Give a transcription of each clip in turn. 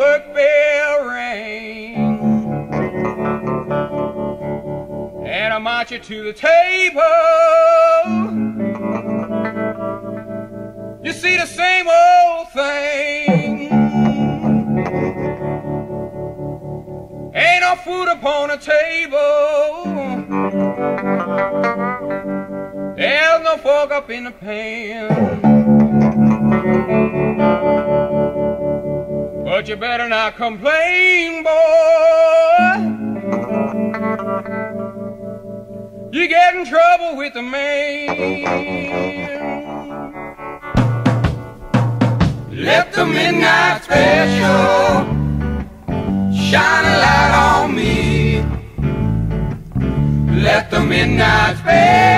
work bell. And I march you to the table. You see the same old thing. Ain't no food upon the table. There's no fork up in the pan. But you better not complain, boy. You get in trouble with the man. Let the midnight special shine a light on me. Let the midnight special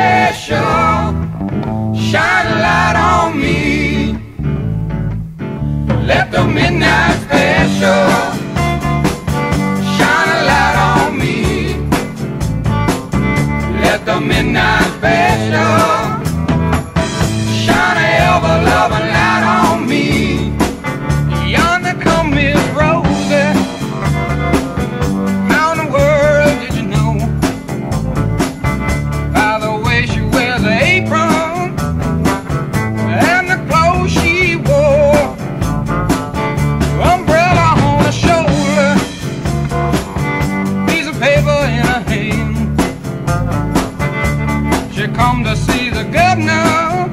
come to see the governor.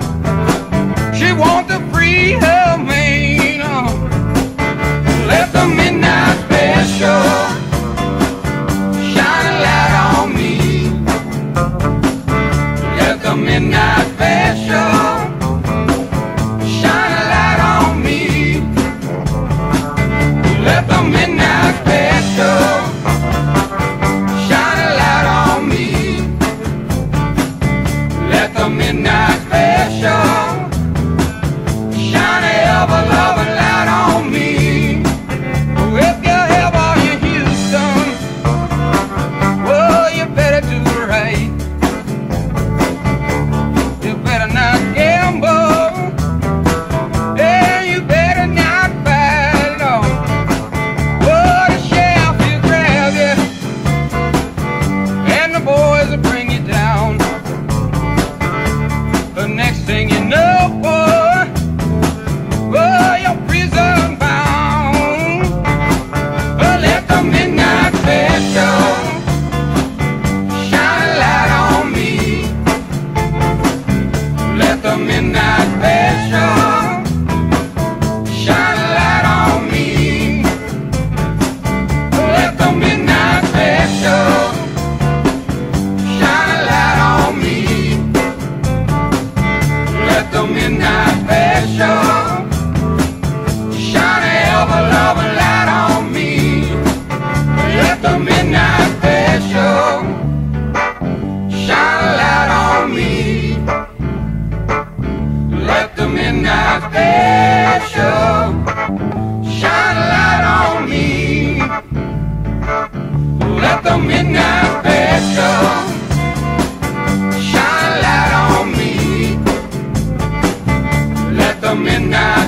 She want to free her. special. Shine a ever light on me. Let the midnight special shine a light on me. Let the midnight special shine a light on me. Let the midnight special. the midnight.